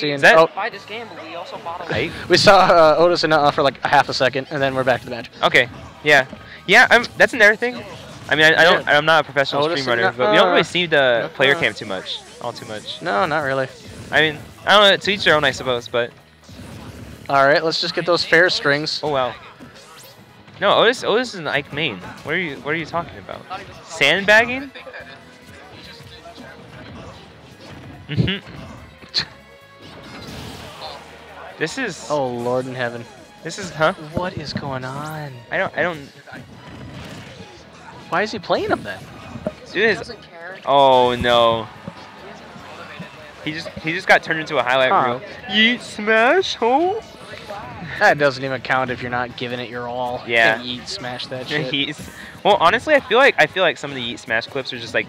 Seeing, that- oh, buy this game, we also bought a Right? we saw uh, Otis and uh, for like a half a second, and then we're back to the match. Okay. Yeah. Yeah. I'm, that's another thing. I mean, I, I don't. I'm not a professional Otis stream runner, but we don't really see the player cam too much. All too much. No, not really. I mean, I don't know. To each their own, I suppose. But All right, let's just get those fair strings. oh wow. No, Otis. Otis is an Ike main. What are you? What are you talking about? Sandbagging? Mhm. This is. Oh Lord in heaven, This is huh? what is going on? I don't. I don't. Why is he playing him then? Dude, his, doesn't care. oh no. He just he just got turned into a highlight Huh. reel. Yeet smash oh. That doesn't even count if you're not giving it your all. Yeah. You eat, smash that shit. He's well, honestly, I feel like I feel like some of the Yeet Smash clips are just like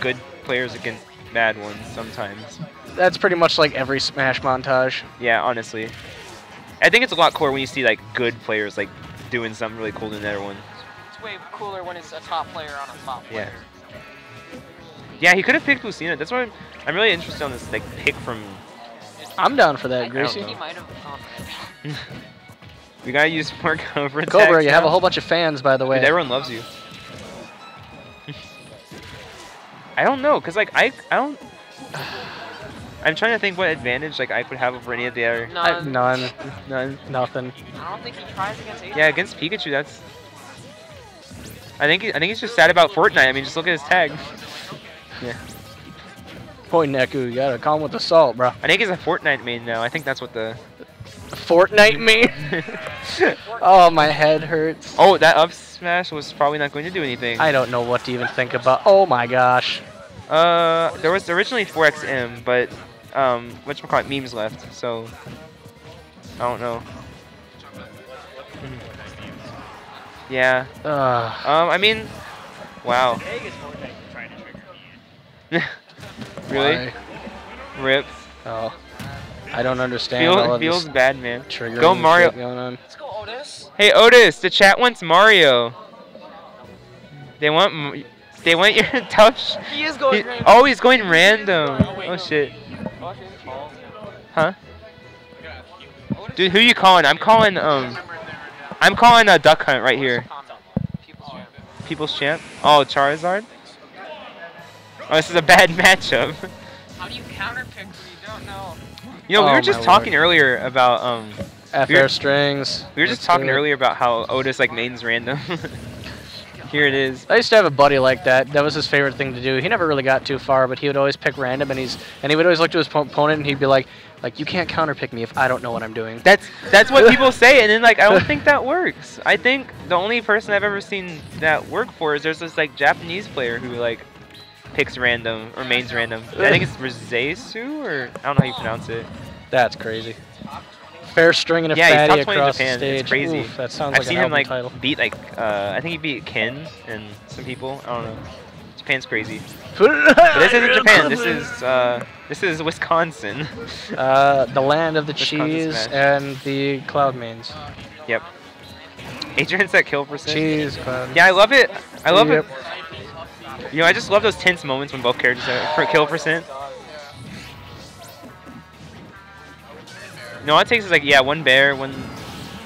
good players against bad ones sometimes. That's pretty much like every smash montage. Yeah, honestly, I think it's a lot cooler when you see like good players like doing something really cool than the other one. It's way cooler when it's a top player on a top Yeah. player. Yeah, he could have picked Lucina. That's why I'm, I'm really interested on this like pick from. I'm down for that, I think Gracie. know. he might have. Um, We gotta use more cover. Cobra, you have a whole bunch of fans, by the way. Dude, everyone loves you. I don't know, cause like I I don't. I'm trying to think what advantage like I could have over any of the other. None. none, None. nothing. I don't think he tries against Adrian. Yeah, against Pikachu, that's. I think he- I think he's just sad about Fortnite. I mean, just look at his tag. Yeah, Boy, Neku, you gotta calm with the salt, bro. I think he's a Fortnite main now. I think that's what the. Fortnite me. oh, my head hurts. oh, that up smash was probably not going to do anything. I don't know what to even think about. Oh my gosh. Uh, there was originally 4XM, but um, whatchamacallit, memes left, so I don't know. Yeah. Ugh. Um, I mean, wow. really? Why? Rip. Oh. I don't understand Feel, all of feels this bad, man. triggering Go shit Mario. going on. Let's go, Otis. Hey Otis, the chat wants Mario. They want. They want your tough. Sh- He is he- going random. oh, he's going random. Oh shit. Huh? Dude, who are you calling? I'm calling. Um, I'm calling a duck hunt right here. People's champ. Oh, Charizard. Oh, this is a bad matchup. How do you counter pick when you don't know? You know, we Oh, were just talking lord. earlier about um, F We're- strings. we were just Let's talking earlier about how Otis like mains random. Here it is. I used to have a buddy like that. That was his favorite thing to do. He never really got too far, but he would always pick random, and he's and he would always look to his opponent, and he'd be like, like you can't counterpick me if I don't know what I'm doing. That's that's what people say, and then like I don't think that works. I think the only person I've ever seen that work for is there's this like Japanese player who like picks random or mains random. I think it's Rizesu or I don't know how you pronounce it. That's crazy. Fair string and a Yeah, fatty top 20 in across Japan. the It's crazy. Oof, that sounds I've like seen him like title. beat like uh, I think he beat Ken and some people. I don't know. Japan's crazy. but But this isn't Japan. This is uh, this is Wisconsin. uh, the land of the Wisconsin cheese Smash. and the cloud mains. yep. Adrian's at kill percent. Cheese cloud. Yeah, I love it. I love Yep. it. You know, I just love those tense moments when both characters are for kill percent. No, all it takes is like yeah, one bear, one.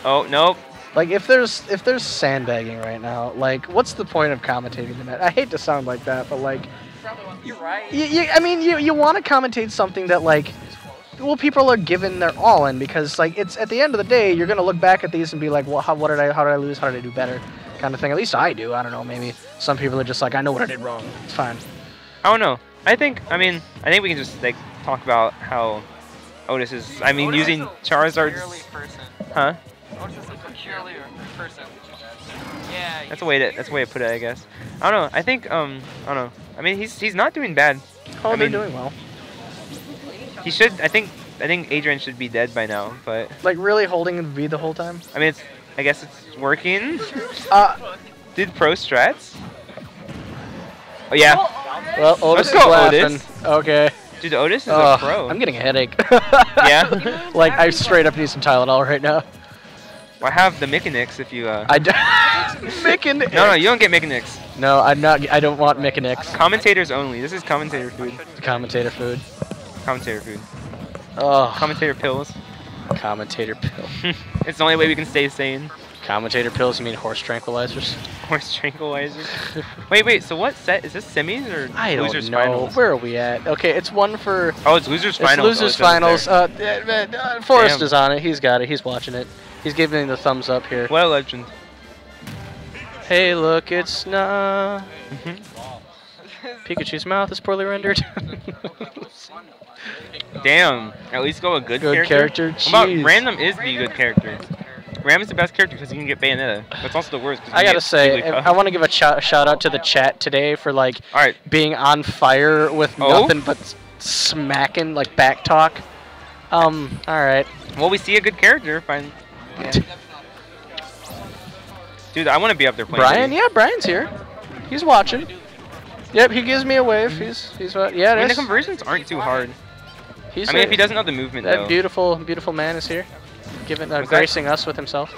Oh nope. Like if there's if there's sandbagging right now, like what's the point of commentating the match? I hate to sound like that, but like, You're right. you, you, I mean, you you want to commentate something that like, well, people are giving their all in because like it's at the end of the day, you're gonna look back at these and be like, well, how what did I how did I lose? How did I do better? Kind of thing. At least I do. I don't know. Maybe some people are just like, I know what I did wrong. It's fine. I don't know. I think. I mean, I think we can just like talk about how Otis is. I mean, Otis using is a Charizard's. person. Huh? Otis is a peculiar person. Yeah. That's a way to. That's a way to put it, I guess. I don't know. I think. Um. I don't know. I mean, he's he's not doing bad. Oh, I they're mean- doing well. He should. I think. I think Adrian should be dead by now. But Like really holding V the whole time. I mean, it's. I guess it's working. Uh, Did pro strats? Oh yeah. well, Otis go, is laughing. Otis. Okay. Dude, Otis is Ugh, a pro. I'm getting a headache. Yeah? like I straight up need some Tylenol right now. I have the mechanics if you. Uh... I d- Mickin. No, no, you don't get mechanics. No, I'm not. I don't want mechanics. Commentators only. This is commentator food. Commentator food. Commentator food. Oh, Commentator pills. commentator pill. it's the only way we can stay sane. Commentator pills. You mean horse tranquilizers? Horse tranquilizers. wait, wait. So what set is this? Semis or I don't losers know. finals? Where are we at? Okay, it's one for Oh, it's losers it's finals. Oh, losers says finals. Uh, uh, uh, Forrest is on it. He's got it. He's watching it. He's giving the thumbs up here. What a legend. Hey, look, it's not. Mhm. Pikachu's mouth is poorly rendered. Damn. At least go a good, Good character. What about random is the good character. Ram is the best character because you can get Bayonetta. That's also the worst. I gotta say. I want to give a shout, shout out to the chat today for like All right. being on fire with Oh? nothing but smacking like back talk. Um, all right. Well, we see a good character. Fine. Yeah. Dude, I want to be up there playing. Brian, yeah, Brian's here. He's watching. Yep, he gives me a wave. He's he's what? Yeah, I mean, it the conversions aren't too hard. He's I mean, a- if he doesn't know the movement, that though. beautiful beautiful man is here, giving uh, Was that- us with himself.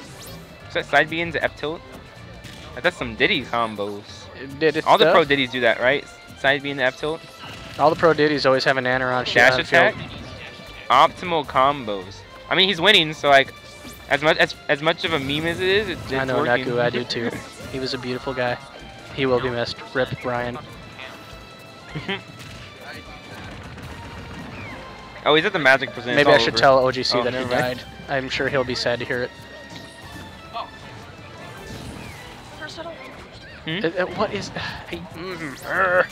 Is that side B into F tilt? That's some Diddy combos. Did its All the pro. Diddies do that, right? Side B into F tilt. All the pro Diddies always have an Anaron shit Dash attack. Optimal combos. I mean, he's winning, so like, as much as as much of a meme as it is, it's, it's I know working. Naku, I do too. He was a beautiful guy. He will be missed. Rip Brian. oh, he's at the magic percent. Maybe I should tell OGC Oh, that he died. I'm sure he'll be sad to hear it. Hmm? Uh, uh, what is? I, mm, er.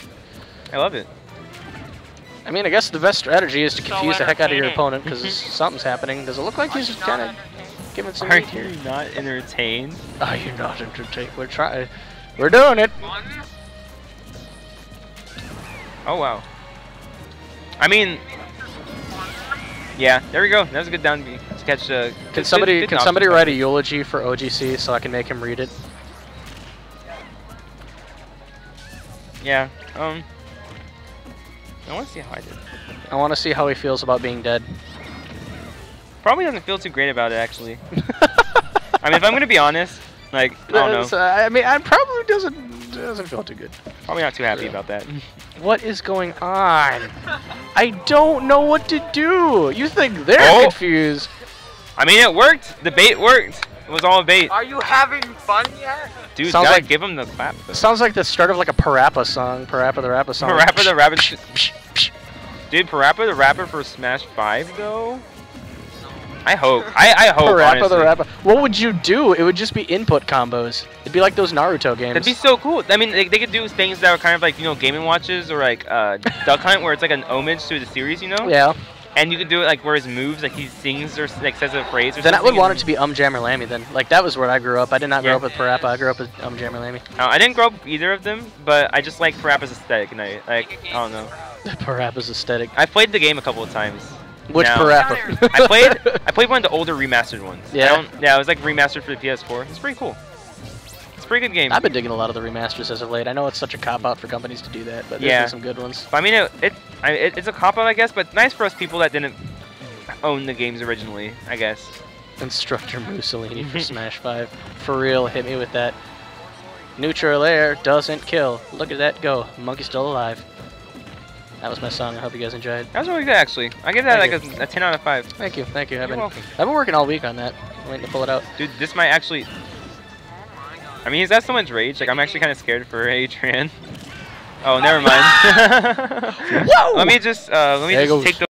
I love it. I mean, I guess the best strategy is to So confuse the heck out of your opponent because something's happening. Does it look like he's just kind of giving some Are meat here? you not entertained? Oh, you're not entertained. We're trying. We're doing it. Oh wow. I mean, yeah, there we go. That was a good down B to catch. Uh, Can somebody good can somebody write a eulogy for OGC so I can make him read it? Yeah. Um. I want to see how I did. I want to see how he feels about being dead. Probably doesn't feel too great about it actually. I mean, if I'm gonna be honest, like I don't know, I mean, I probably doesn't doesn't feel too good. probably not too happy Yeah. about that. What is going on? I don't know what to do. You think they're Oh. confused? I mean, it worked. The bait worked. It was all a bait. Are you having fun yet? Dude, Sounds like- give him the clap. Though. Sounds like the start of like a Parappa song. Parappa the Rapper song. Parappa the Rapper. Dude, Parappa the Rapper for Smash 5 though? I hope. I, I hope. Parappa the. Rappa. What would you do? It would just be input combos. It'd be like those Naruto games. That'd be so cool. I mean, they, they could do things that are kind of like, you know, Game & Watches or like uh, Duck Hunt where it's like an homage to the series, you know? yeah. And you could do it like where his moves, like he sings or like says a phrase or Then I would want it to be Um Jammer Lammy then. Like that was where I grew up. I did not grow Yeah. up with Parappa. I grew up with Um Jammer Lammy. Uh, I didn't grow up with either of them, but I just like Parappa's aesthetic, and I like I don't know. Parappa's aesthetic. I played the game a couple of times. Which No. Parappa? I played I played one of the older remastered ones. I Yeah? don't, yeah, it was like remastered for the PS4. It's pretty cool. It's a pretty good game. I've been digging a lot of the remasters as of late. I know it's such a cop out for companies to do that, but there's Yeah. some good ones. But I mean, it, it, I, it it's a cop out, I guess, but nice for us people that didn't own the games originally, I guess. Instructor Mooselini for Smash 5. For real, hit me with that. Neutral air doesn't kill. Look at that go. Monkey's still alive. That was my song. I hope you guys enjoyed. That was really good, actually. I give that Thank like a, a 10 out of 5. Thank you, thank you. I've You're been, welcome. I've been working all week on that. I'm Waiting to pull it out. Dude, this might actually. I mean, is that someone's rage? Like, I'm actually kind of scared for Adrian. Oh, never mind. Whoa! Let me just, uh, let me There just goes. take the.